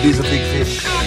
these a big fish.